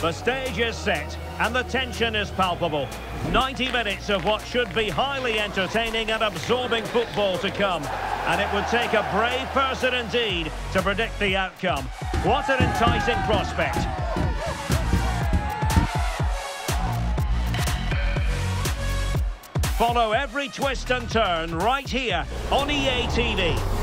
The stage is set and the tension is palpable. 90 minutes of what should be highly entertaining and absorbing football to come. And it would take a brave person indeed to predict the outcome. What an enticing prospect. Follow every twist and turn right here on EA TV.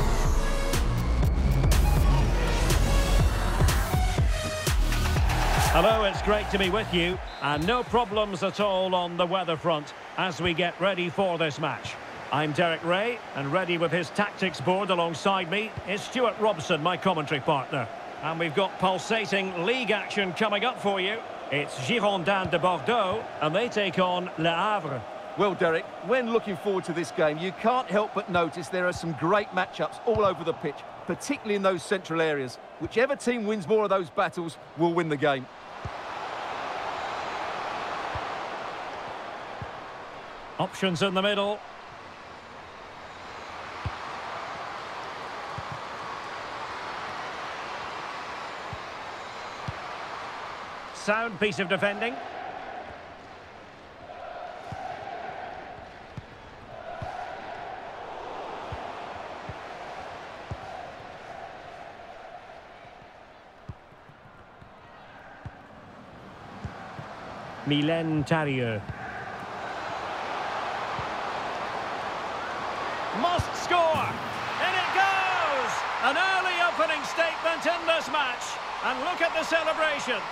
Hello, it's great to be with you, and no problems at all on the weather front as we get ready for this match. I'm Derek Ray, and ready with his tactics board alongside me is Stewart Robson, my commentary partner. And we've got pulsating league action coming up for you. It's Girondins de Bordeaux, and they take on Le Havre. Well, Derek, when looking forward to this game, you can't help but notice there are some great matchups all over the pitch, particularly in those central areas. Whichever team wins more of those battles will win the game. Options in the middle. Sound piece of defending. Mylène Tarieux. Must score! In it goes! An early opening statement in this match. And look at the celebrations.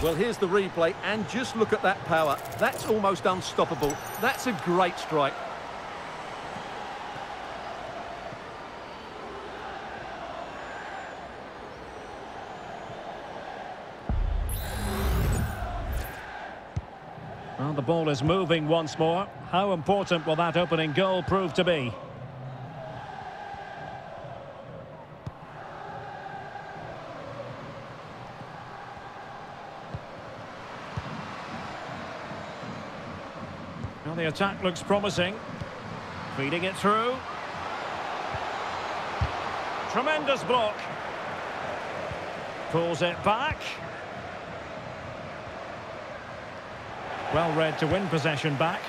Well, here's the replay, and just look at that power. That's almost unstoppable. That's a great strike. Ball is moving once more. How important will that opening goal prove to be? Well, the attack looks promising. Feeding it through. Tremendous block. Pulls it back. Well read to win possession back.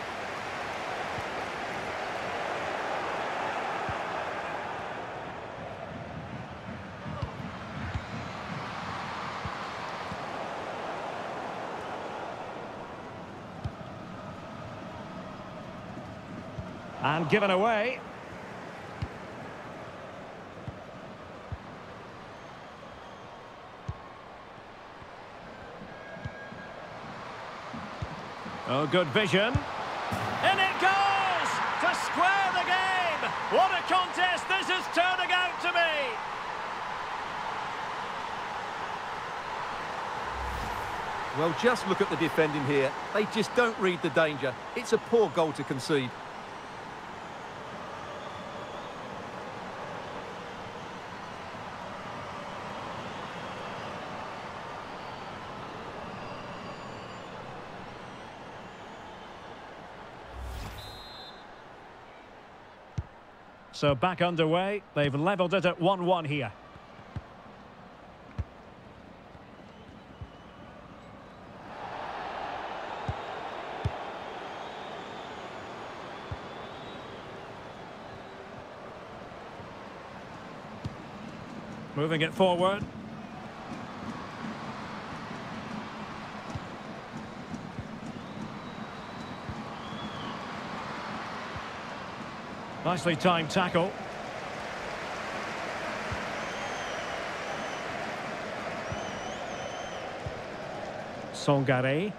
And given away. Oh, good vision. In it goes! To square the game! What a contest this is turning out to be! Well, just look at the defending here. They just don't read the danger. It's a poor goal to concede. So back underway. They've levelled it at 1-1 here. Moving it forward. Nicely timed tackle. Sangaré.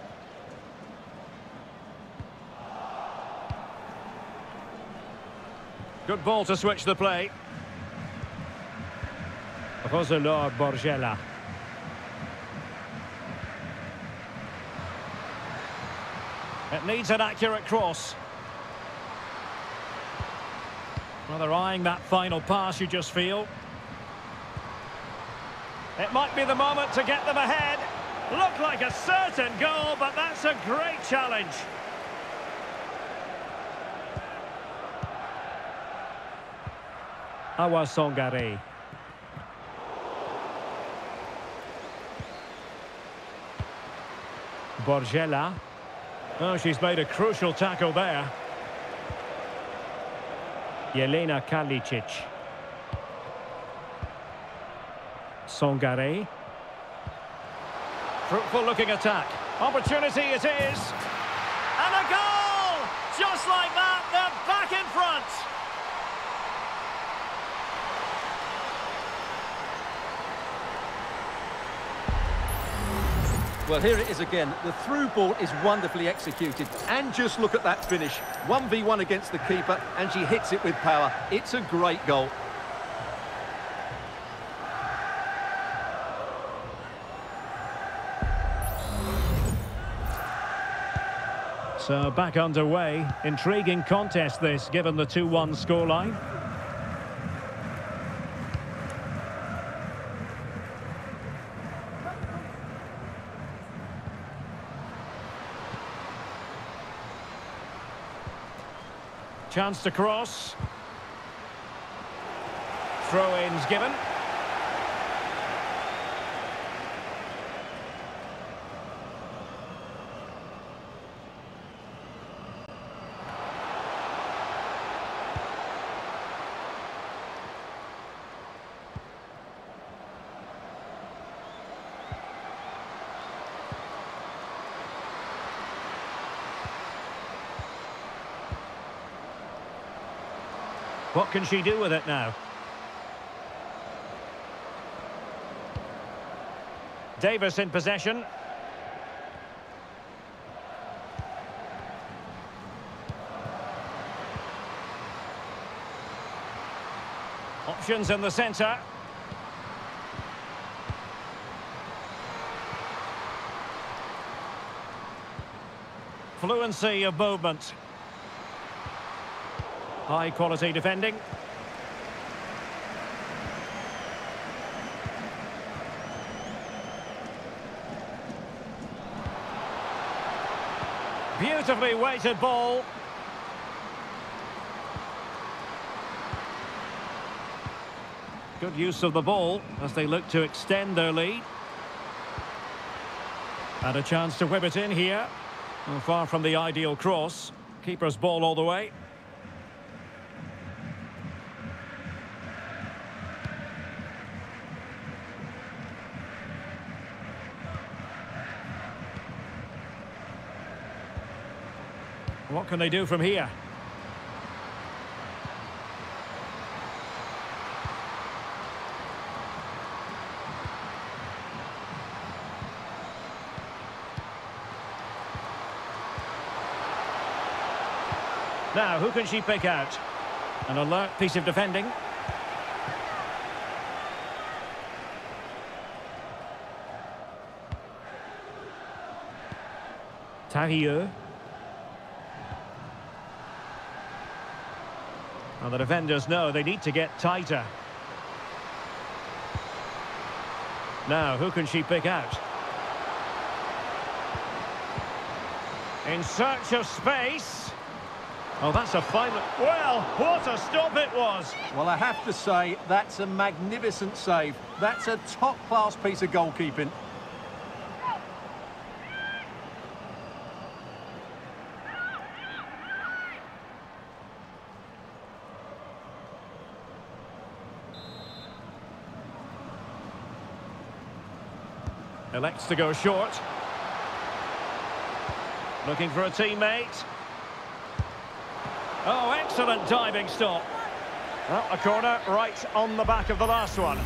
Good ball to switch the play. Roselord Borgella. It needs an accurate cross. they're eyeing that final pass, you just feel. It might be the moment to get them ahead. Look like a certain goal, but that's a great challenge. Awa Sangare. Borgella. Oh, she's made a crucial tackle there. Jelena Kalicic. Sangare. Fruitful looking attack. Opportunity it is. And a goal! Just like that, they're back in front. Well, here it is again. The through ball is wonderfully executed. And just look at that finish. 1v1 against the keeper, and she hits it with power. It's a great goal. So back underway. Intriguing contest this, given the 2-1 scoreline. Chance to cross. Throw-ins given. What can she do with it now? Davis in possession. Options in the centre. Fluency of movement. High quality defending. Beautifully weighted ball. Good use of the ball as they look to extend their lead. And a chance to whip it in here. Far from the ideal cross. Keeper's ball all the way. Can they do from here? Now, who can she pick out? An alert piece of defending. Tahir. Well, the defenders know they need to get tighter. Now, who can she pick out? In search of space. Oh, that's a fine... Well, what a stop it was. Well, I have to say, that's a magnificent save. That's a top-class piece of goalkeeping. Elects to go short. Looking for a teammate. Oh, excellent diving stop. Well, a corner right on the back of the last one.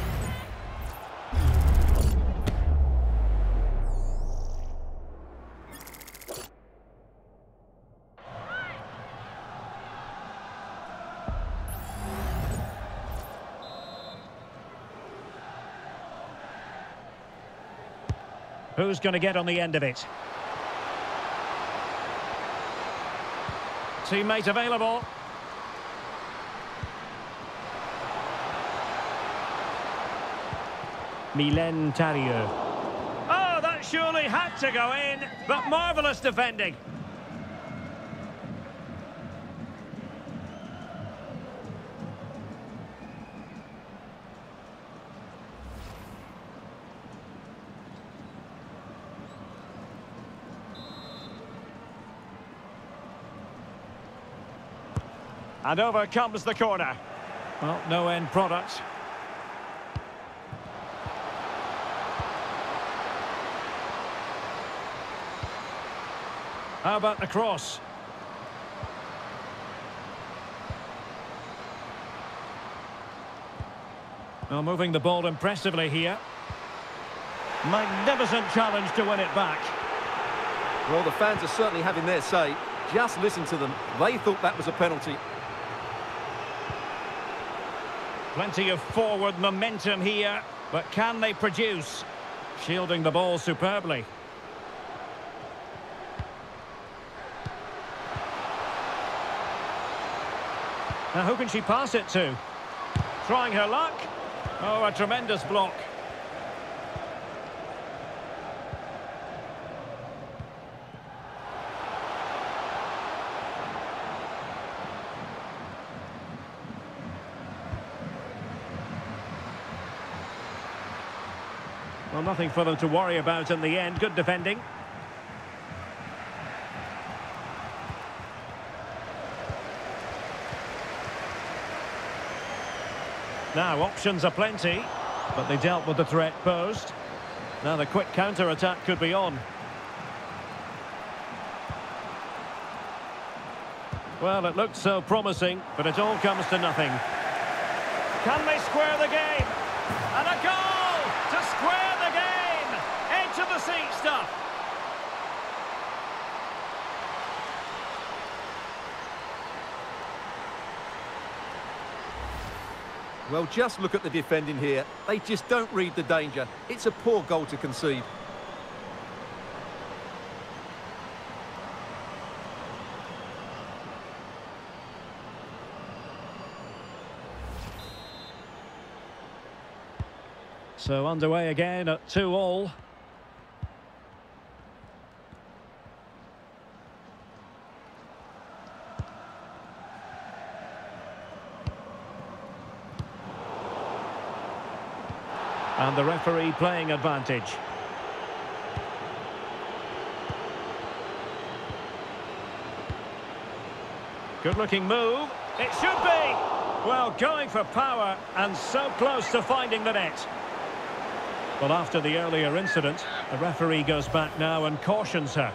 Who's going to get on the end of it? Teammate available. Mylène Tarieux. Oh, that surely had to go in, but marvellous defending. And over comes the corner. Well, no end product. How about the cross? Well, moving the ball impressively here. Magnificent challenge to win it back. Well, the fans are certainly having their say. Just listen to them. They thought that was a penalty. Plenty of forward momentum here, but can they produce? Shielding the ball superbly. Now, who can she pass it to? Trying her luck. Oh, a tremendous block. Well, nothing for them to worry about in the end. Good defending. Now, options are plenty, but they dealt with the threat posed. Now the quick counter-attack could be on. Well, it looked so promising, but it all comes to nothing. Can they square the game? And a goal to square! Edge of the seat stuff. Well, just look at the defending here. They just don't read the danger. It's a poor goal to concede. So underway again at 2 all. And the referee playing advantage. Good looking move. It should be. Well, going for power and so close to finding the net. Well, after the earlier incident, the referee goes back now and cautions her.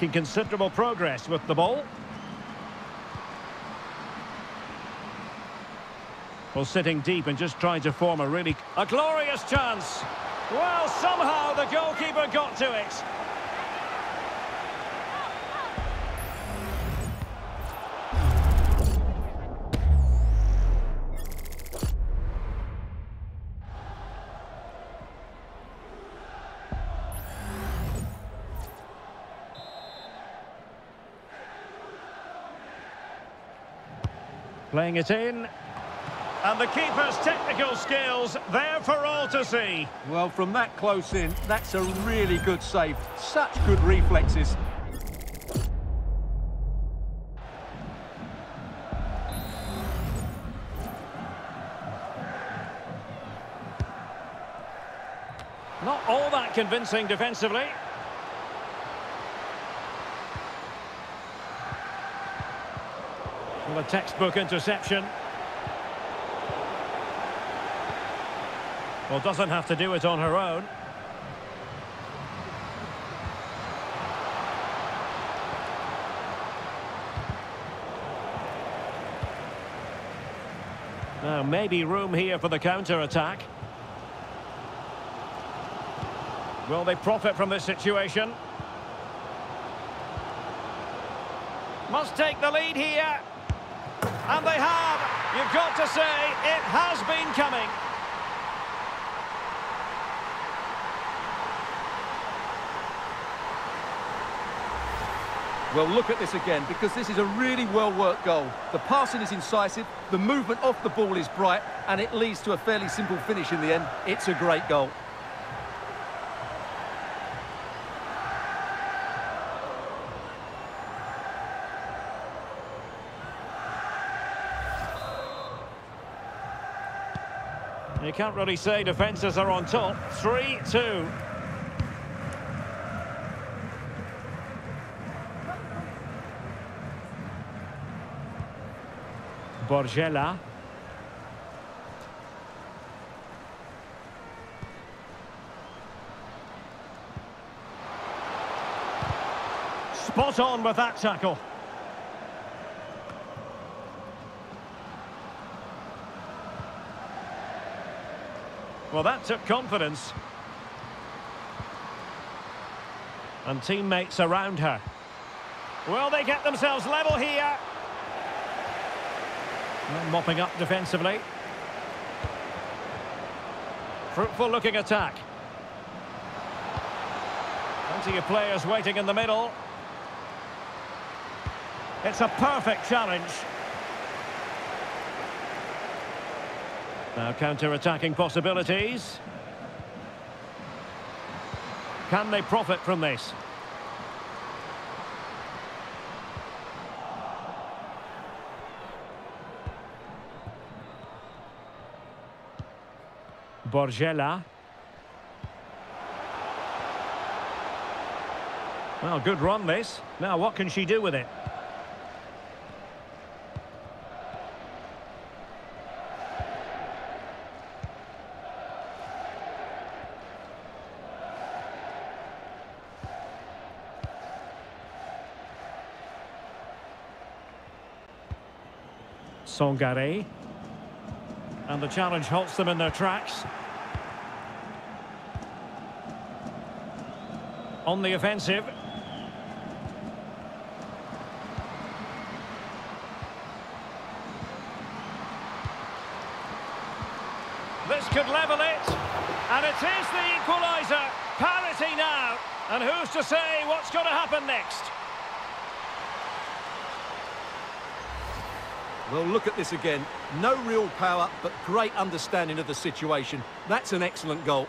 Making considerable progress with the ball. Well, sitting deep and just trying to form a really... A glorious chance! Well, somehow the goalkeeper got to it. Playing it in. And the keeper's technical skills there for all to see. Well, from that close in, that's a really good save. Such good reflexes. Not all that convincing defensively. Well, a textbook interception. Well, doesn't have to do it on her own. Now, maybe room here for the counter-attack. Will they profit from this situation? Must take the lead here. And they have. You've got to say, it has been coming. Well, look at this again, because this is a really well-worked goal. The passing is incisive, the movement off the ball is bright, and it leads to a fairly simple finish in the end. It's a great goal. You can't really say defences are on top. 3-2. Borgella. Spot on with that tackle. Well, that took confidence. And teammates around her. Will they get themselves level here? Well, mopping up defensively. Fruitful looking attack. Plenty of players waiting in the middle. It's a perfect challenge. Now counter-attacking possibilities. Can they profit from this? Borgella. Well, good run this. Now, what can she do with it? Sangare. And the challenge halts them in their tracks. On the offensive. This could level it. And it is the equaliser. Parity now. And who's to say what's going to happen next? Well, look at this again. No real power, but great understanding of the situation. That's an excellent goal.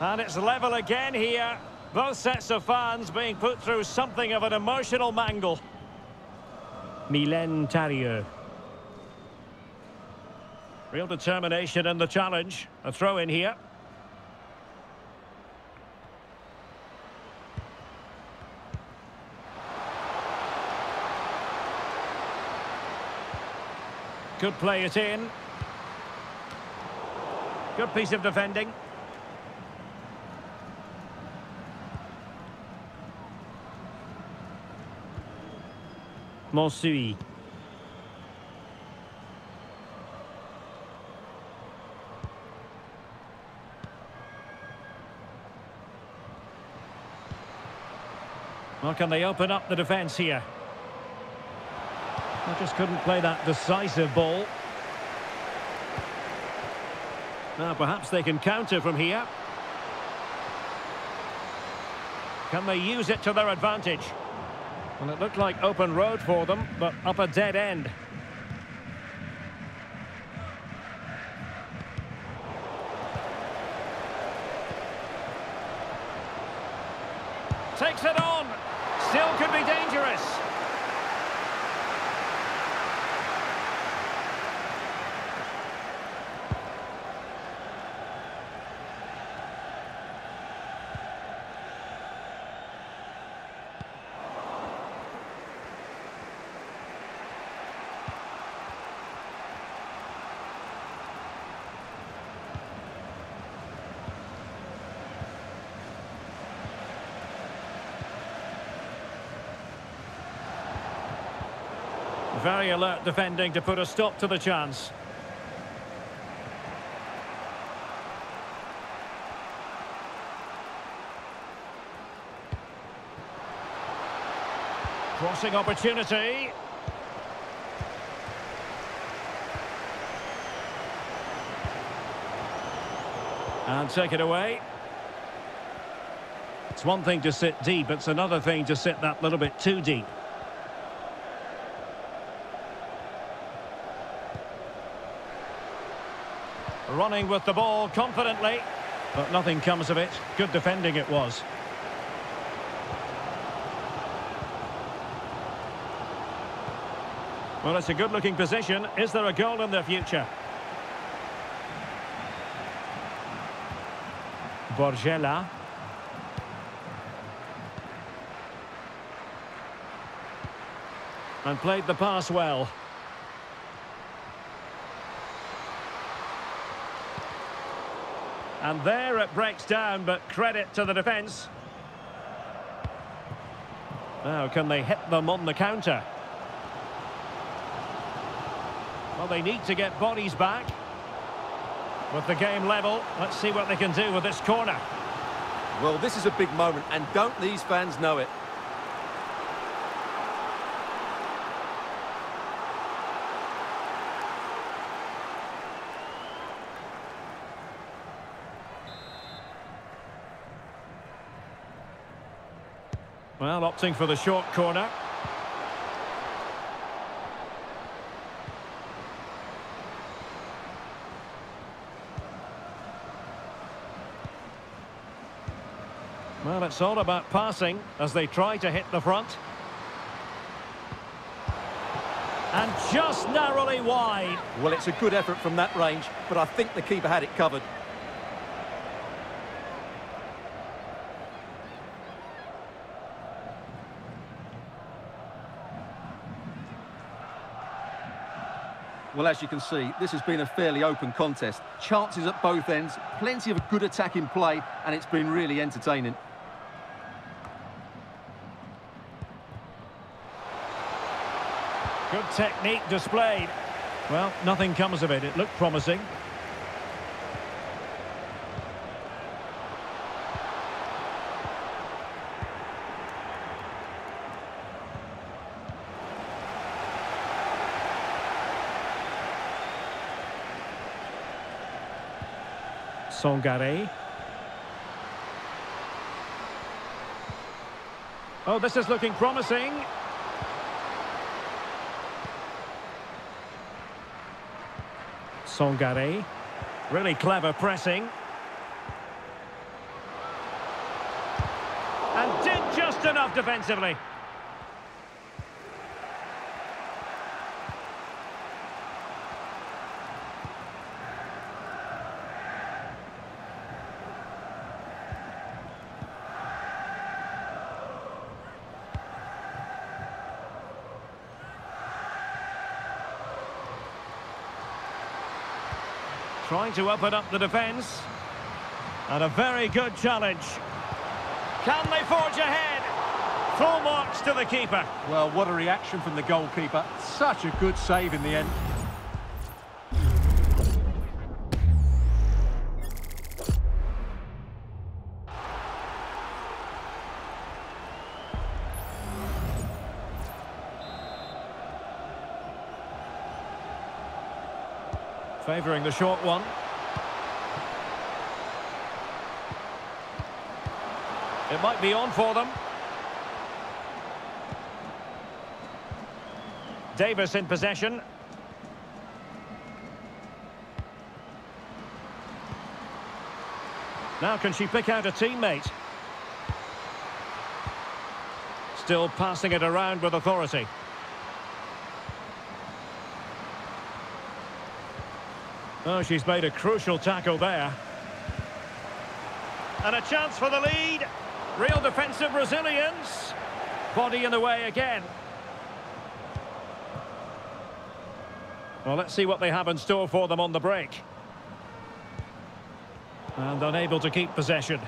And it's level again here. Both sets of fans being put through something of an emotional mangle. Mylène Tarieux. Real determination in the challenge. A throw in here. Could play it in. Good piece of defending. Monsui. Well, can they open up the defence here? I just couldn't play that decisive ball. Now, perhaps they can counter from here. Can they use it to their advantage? And it looked like open road for them, but up a dead end. Takes it on. Still could be dangerous. Very alert defending to put a stop to the chance. Crossing opportunity. And take it away. It's one thing to sit deep, it's another thing to sit that little bit too deep. Running with the ball confidently. But nothing comes of it. Good defending it was. Well, it's a good-looking position. Is there a goal in the future? Borgella. And played the pass well. And there it breaks down, but credit to the defence. Now, can they hit them on the counter? Well, they need to get bodies back. With the game level, let's see what they can do with this corner. Well, this is a big moment, and don't these fans know it? Well, opting for the short corner. Well, it's all about passing as they try to hit the front. And just narrowly wide. Well, it's a good effort from that range, but I think the keeper had it covered. Well, as you can see, this has been a fairly open contest. Chances at both ends, plenty of good attacking play, and it's been really entertaining. Good technique displayed. Well, nothing comes of it. It looked promising. Sangare. Oh, this is looking promising. Sangare. Really clever pressing. And did just enough defensively. Trying to open up the defence. And a very good challenge. Can they forge ahead? Full marks to the keeper. Well, what a reaction from the goalkeeper. Such a good save in the end. Favouring the short one. It might be on for them. Davis in possession. Now can she pick out a teammate? Still passing it around with authority. Oh, she's made a crucial tackle there. And a chance for the lead. Real defensive resilience. Body in the way again. Well, let's see what they have in store for them on the break. And unable to keep possession.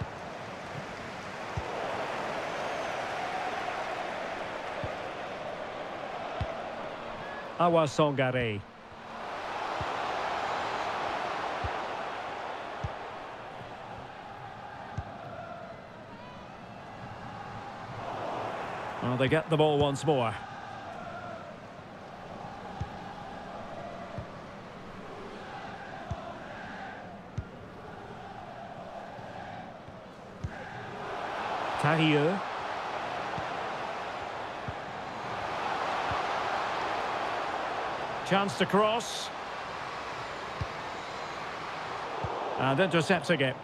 Awa Sangare. They get the ball once more. Tarieux. Chance to cross. And intercepting it.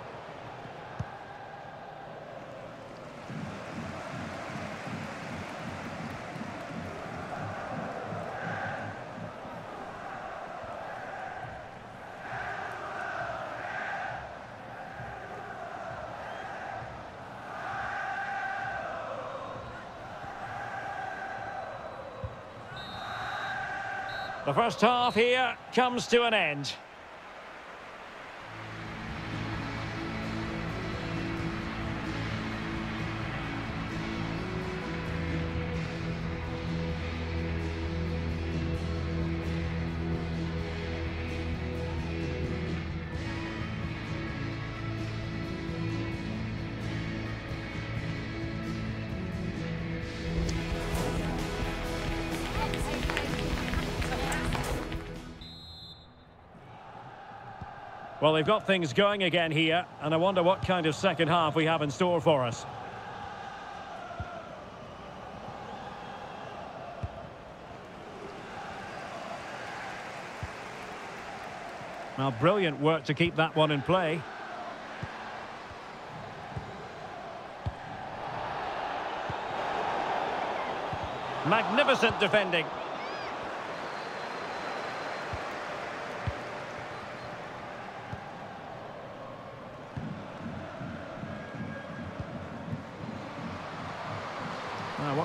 The first half here comes to an end. Well, they've got things going again here, and I wonder what kind of second half we have in store for us. Now, brilliant work to keep that one in play. Magnificent defending.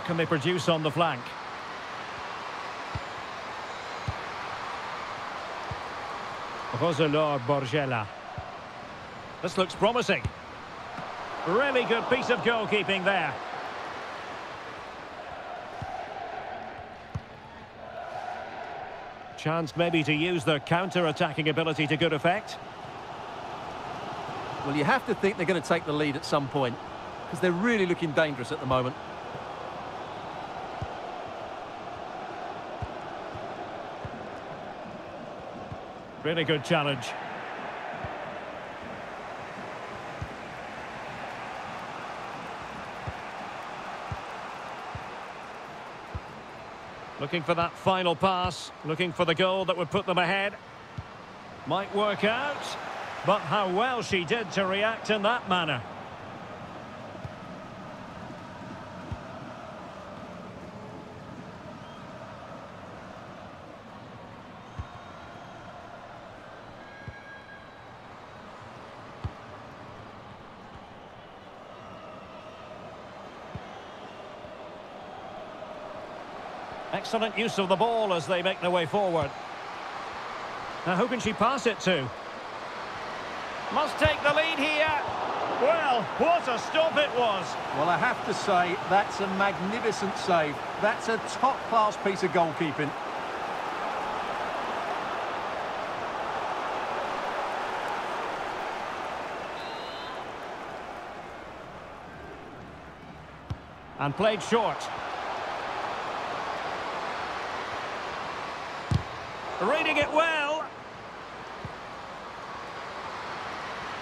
Can they produce on the flank? Roselord Borgella. This looks promising. Really good piece of goalkeeping there. Chance maybe to use their counter-attacking ability to good effect. Well, you have to think they're going to take the lead at some point because they're really looking dangerous at the moment. Really good challenge. Looking for that final pass, looking for the goal that would put them ahead. Might work out, but how well she did to react in that manner. Excellent use of the ball as they make their way forward. Now, who can she pass it to? Must take the lead here. Well, what a stop it was. Well, I have to say, that's a magnificent save. That's a top-class piece of goalkeeping. And played short. Reading it well.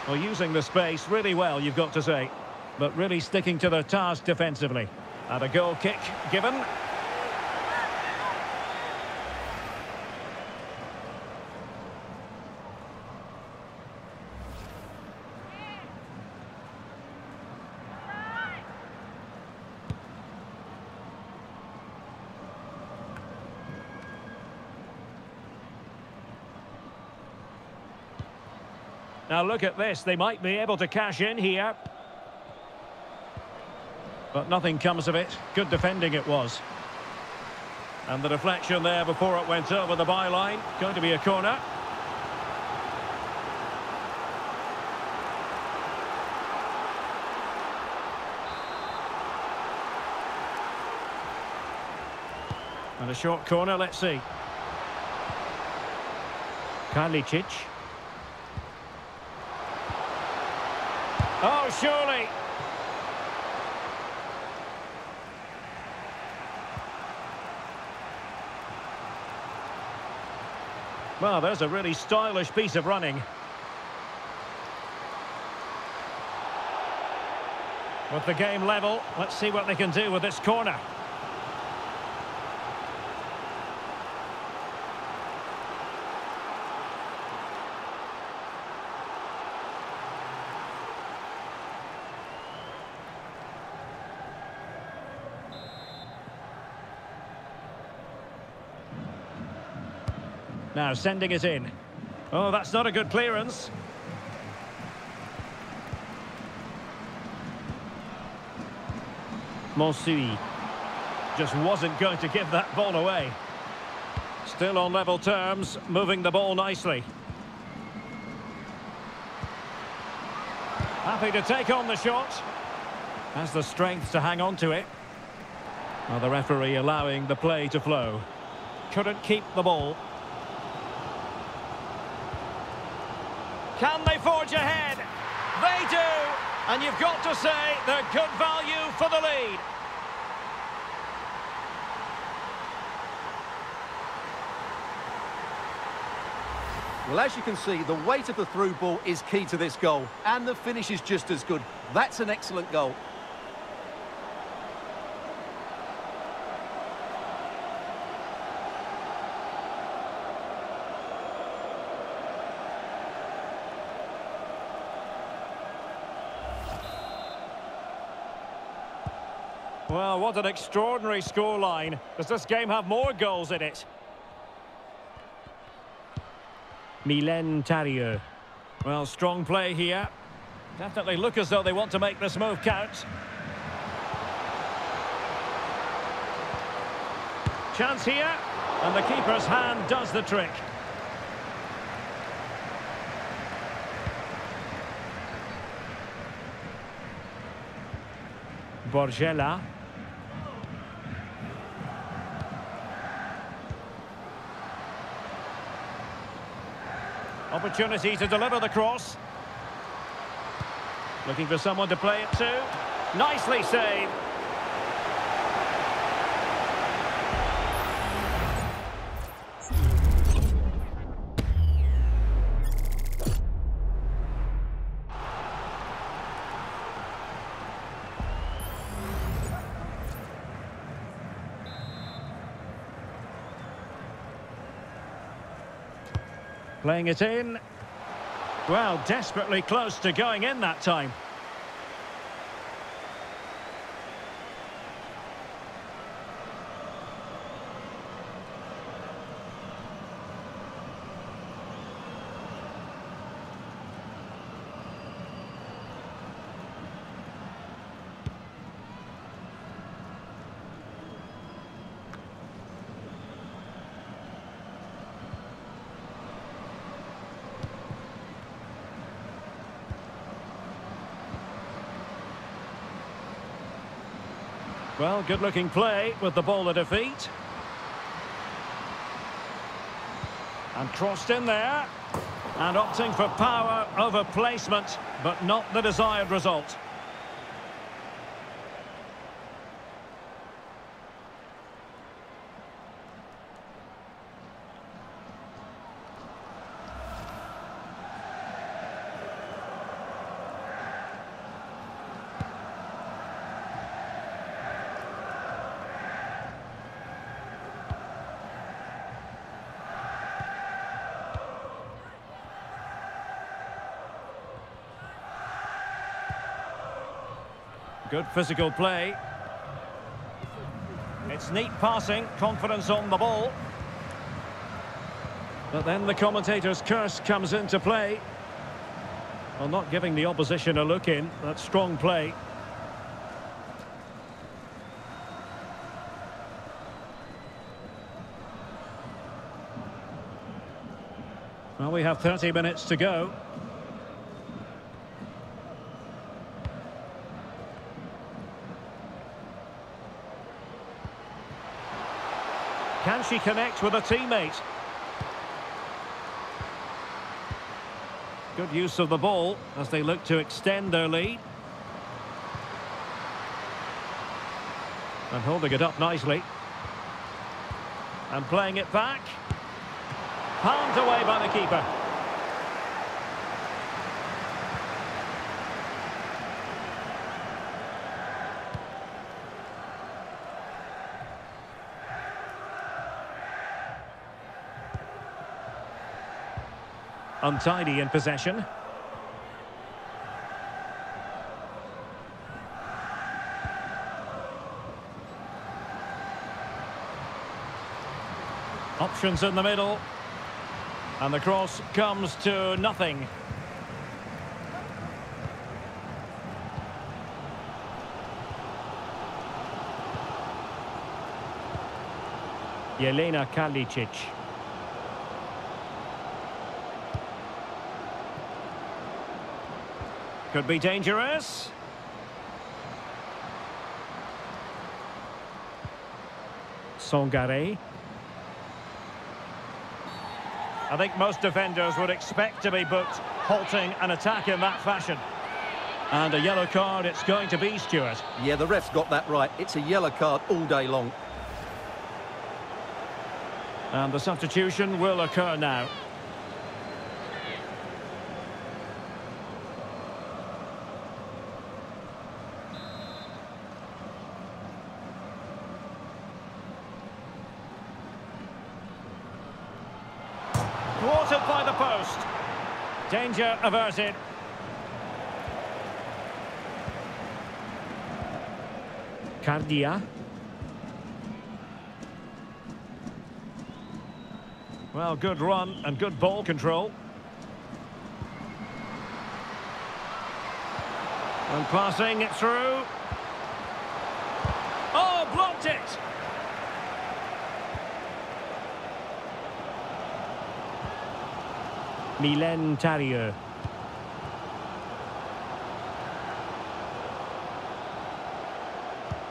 Well, using the space really well, you've got to say. But really sticking to the task defensively. And a goal kick given. Look at this, they might be able to cash in here. But nothing comes of it. Good defending it was. And the deflection there before it went over the byline. Going to be a corner. And a short corner, let's see. Kalicic. Oh, surely. Well, there's a really stylish piece of running. With the game level, let's see what they can do with this corner. Now sending it in. Oh, that's not a good clearance. Monsui just wasn't going to give that ball away. Still on level terms, moving the ball nicely. Happy to take on the shot. Has the strength to hang on to it. Well, the referee allowing the play to flow. Couldn't keep the ball. Can they forge ahead? They do! And you've got to say they're good value for the lead. Well, as you can see, the weight of the through ball is key to this goal. And the finish is just as good. That's an excellent goal. What an extraordinary scoreline. Does this game have more goals in it? Mylène Tarieux. Well, strong play here. Definitely look as though they want to make this move count. Chance here, and the keeper's hand does the trick. Borgella. Opportunity to deliver the cross. Looking for someone to play it to. Nicely saved. Playing it in. Well, desperately close to going in that time. Well, good-looking play with the ball at her feet. And crossed in there. And opting for power over placement, but not the desired result. Good physical play. It's neat passing, confidence on the ball. But then the commentator's curse comes into play. Well, not giving the opposition a look in. That's strong play. Well, we have 30 minutes to go. Can she connect with a teammate? Good use of the ball as they look to extend their lead. And holding it up nicely. And playing it back. Palmed away by the keeper. Untidy in possession. Options in the middle. And the cross comes to nothing. Jelena Kalicic. Could be dangerous. Sangare. I think most defenders would expect to be booked halting an attack in that fashion. And a yellow card it's going to be, Stewart. Yeah, the ref's got that right. It's a yellow card all day long. And the substitution will occur now. Thwarted by the post. Danger averted. Cardia. Well, good run and good ball control. And passing it through. Oh, blocked it! Mylène Tarieux.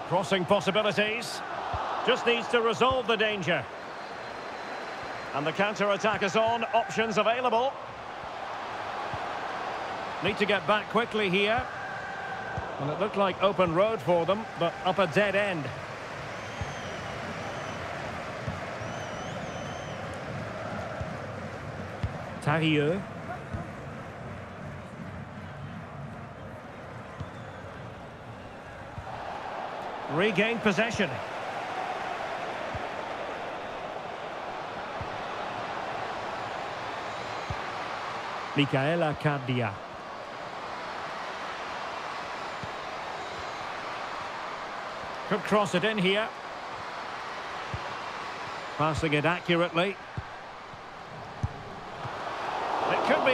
Crossing possibilities. Just needs to resolve the danger. And the counter-attack is on. Options available. Need to get back quickly here. And it looked like open road for them, but up a dead end. Tarieux. Regained possession. Micaela Cardia. Could cross it in here. Passing it accurately.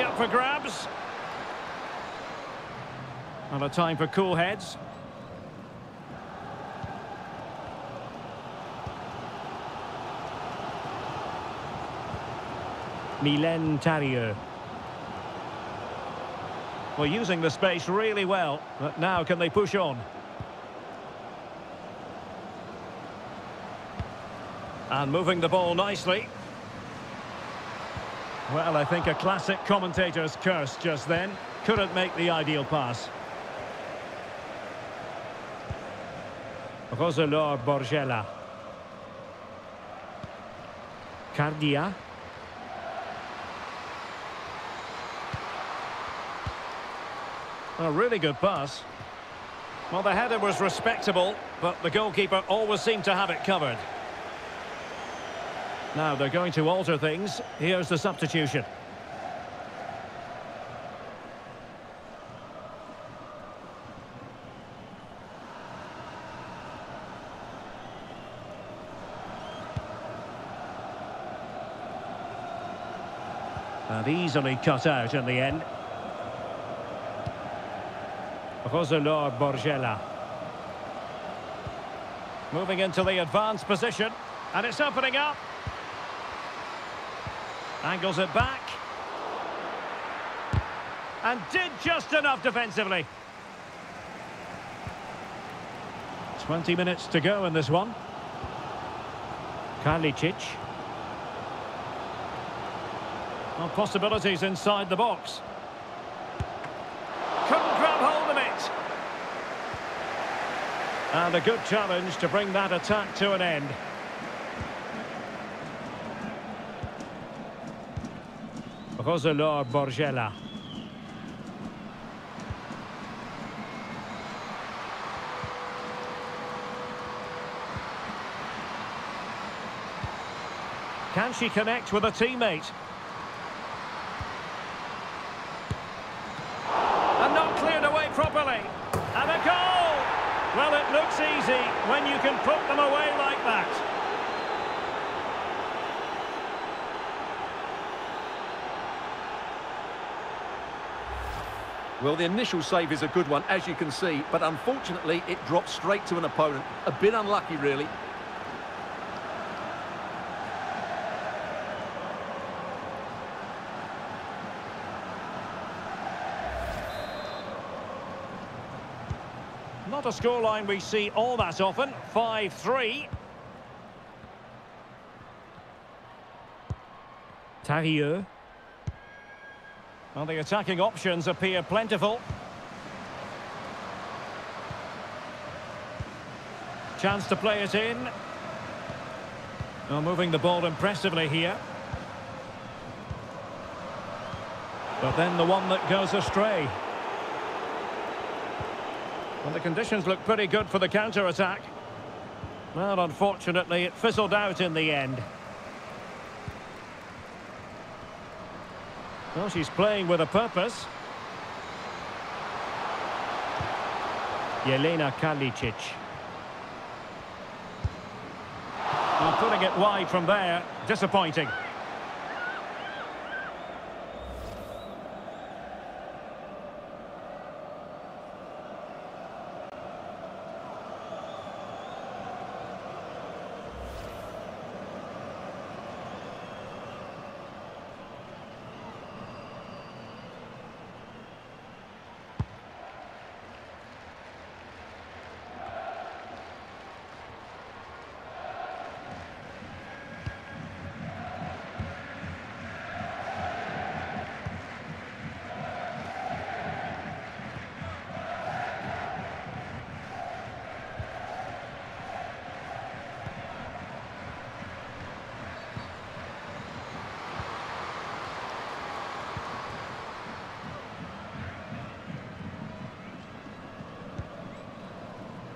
Up for grabs. And a time for cool heads. Mylène Tarieux. Well, using the space really well, but now can they push on? And moving the ball nicely. Well, I think a classic commentator's curse just then. Couldn't make the ideal pass. Roselord Borgella. Cardia. A really good pass. Well, the header was respectable, but the goalkeeper always seemed to have it covered. Now they're going to alter things. Here's the substitution. And easily cut out in the end. Roselord Borgella. Moving into the advanced position. And it's opening up. Angles it back. And did just enough defensively. 20 minutes to go in this one. Kalicic. Well, possibilities inside the box. Couldn't grab hold of it. And a good challenge to bring that attack to an end. Roselord Borgella. Can she connect with a teammate? And not cleared away properly. And a goal! Well, it looks easy when you can put them away like that. Well, the initial save is a good one, as you can see, but unfortunately it dropped straight to an opponent. A bit unlucky, really. Not a scoreline we see all that often. 5-3. Tarieux. Well, the attacking options appear plentiful. Chance to play it in. Well, moving the ball impressively here. But then the one that goes astray. Well, the conditions look pretty good for the counter-attack. Well, unfortunately, it fizzled out in the end. Well, she's playing with a purpose. Jelena Kalicic. Well, putting it wide from there, disappointing.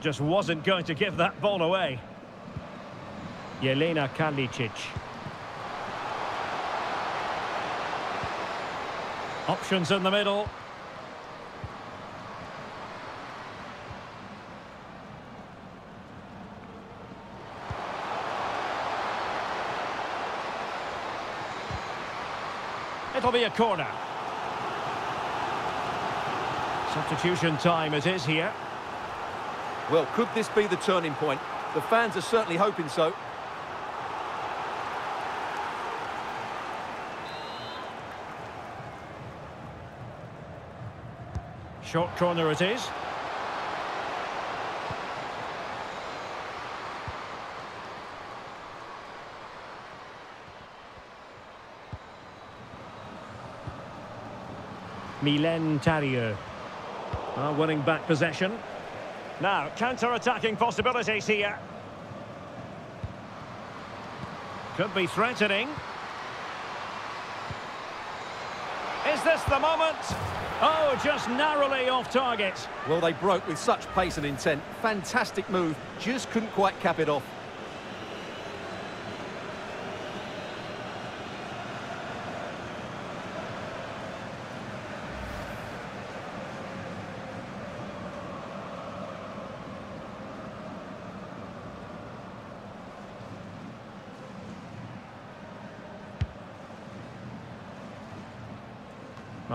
Just wasn't going to give that ball away. Jelena Kalicic. Options in the middle. It'll be a corner. Substitution time it is here. Well, could this be the turning point? The fans are certainly hoping so. Short corner it is. Mylène Tarieux. Uh, winning back possession. Now, counter-attacking possibilities here. Could be threatening. Is this the moment? Oh, just narrowly off target. Well, they broke with such pace and intent. Fantastic move, just couldn't quite cap it off.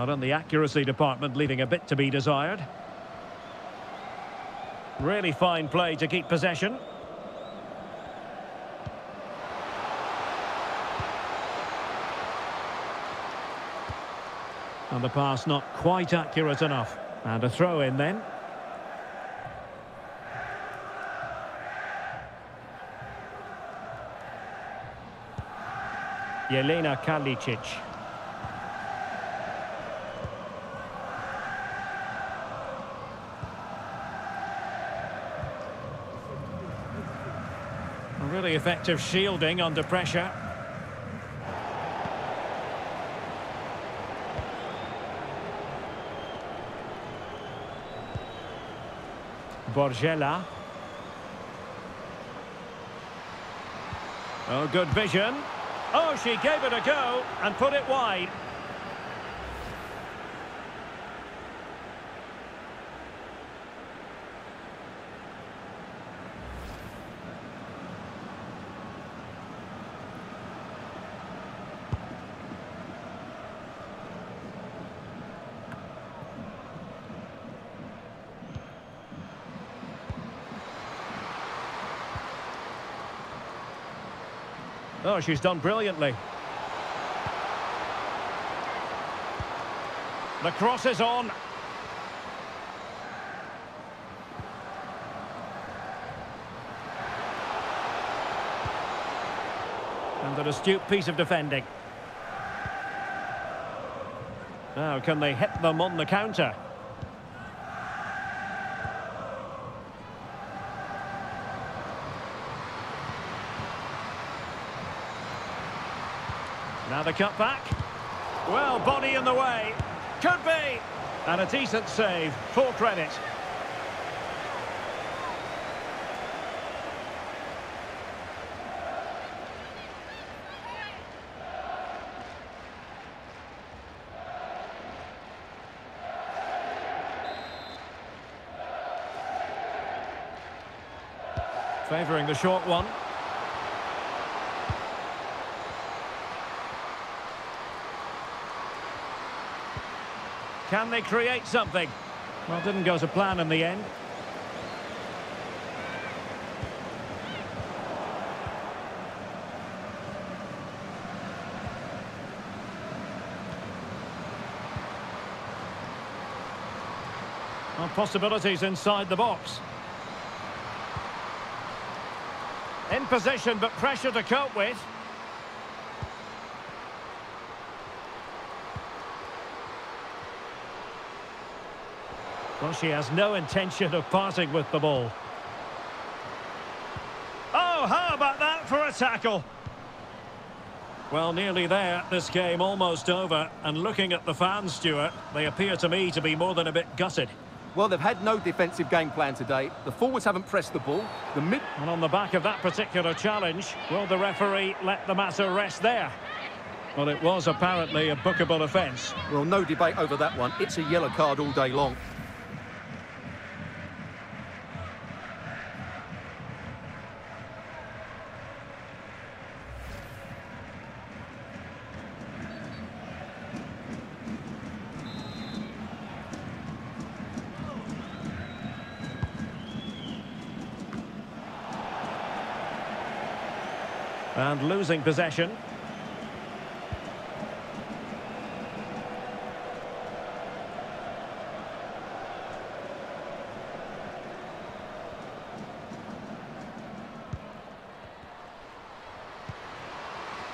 Not in the accuracy department, leaving a bit to be desired. Really fine play to keep possession. And the pass not quite accurate enough. And a throw in then. Jelena Kalicic. Really effective shielding under pressure. Borgella. Oh, good vision. Oh, she gave it a go and put it wide. Oh, she's done brilliantly. The cross is on. And an astute piece of defending. Now, can they hit them on the counter? The cut back. Well, body in the way. Could be. And a decent save. Full credit. Favouring the short one. Can they create something? Well, didn't go to plan in the end. Possibilities inside the box. In position, but pressure to cope with. Well, she has no intention of parting with the ball. Oh, how about that for a tackle? Well, nearly there. This game almost over. And looking at the fans, Stewart, they appear to me to be more than a bit gutted. Well, they've had no defensive game plan today. The forwards haven't pressed the ball. The mid... And on the back of that particular challenge, will the referee let the matter rest there? Well, it was apparently a bookable offence. Well, no debate over that one. It's a yellow card all day long. Losing possession.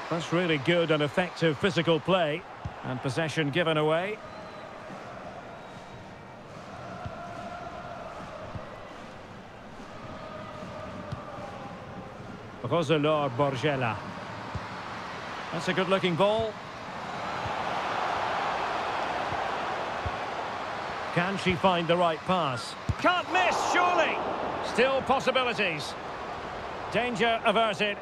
That's really good and effective physical play. And possession given away. Roselord Borgella. That's a good-looking ball. Can she find the right pass? Can't miss, surely! Still possibilities. Danger averted.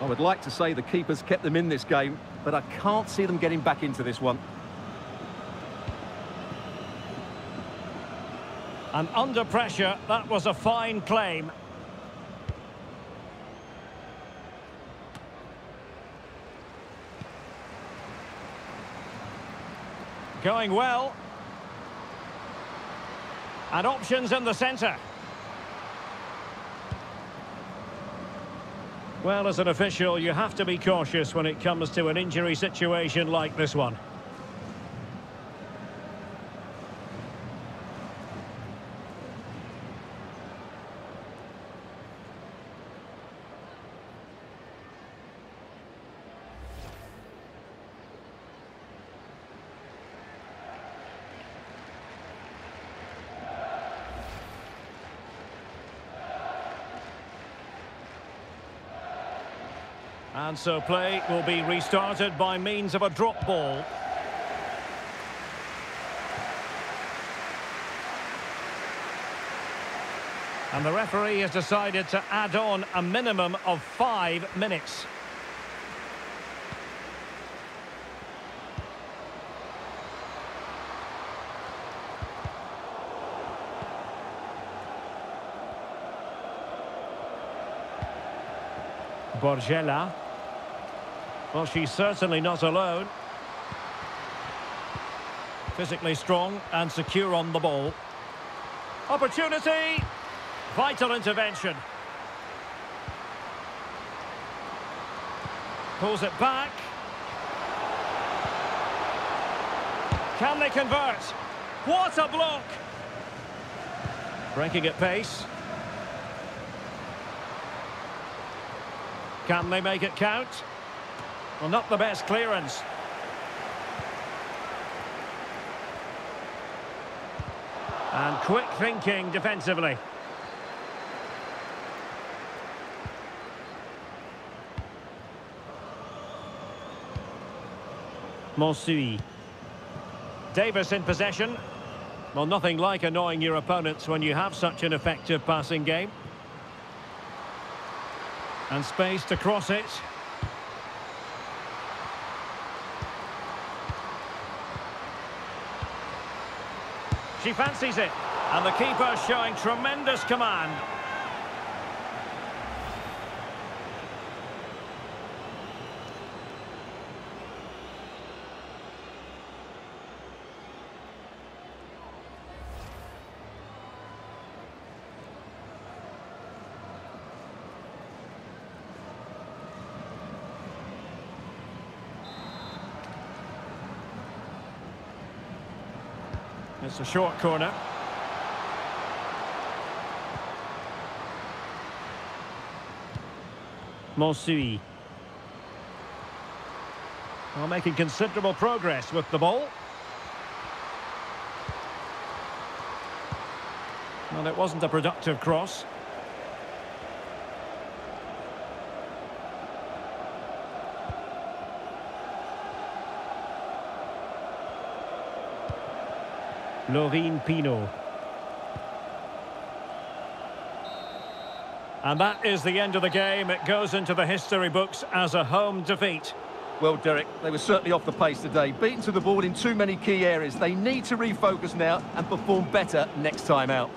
I would like to say the keepers kept them in this game, but I can't see them getting back into this one. And under pressure, that was a fine claim. Going well. And options in the centre. Well, as an official, you have to be cautious when it comes to an injury situation like this one. And so play will be restarted by means of a drop ball. And the referee has decided to add on a minimum of five minutes. Borgella. Well, she's certainly not alone. Physically strong and secure on the ball. Opportunity! Vital intervention. Pulls it back. Can they convert? What a block! Breaking at pace. Can they make it count? Well, not the best clearance. And quick thinking defensively. Monsui. Davis in possession. Well, nothing like annoying your opponents when you have such an effective passing game. And space to cross it. She fancies it. And the keeper showing tremendous command. It's a short corner. Monsui. Well, making considerable progress with the ball. Well, it wasn't a productive cross. Laurine Pino. And that is the end of the game. It goes into the history books as a home defeat. Well, Derek, they were certainly off the pace today. Beaten to the ball in too many key areas. They need to refocus now and perform better next time out.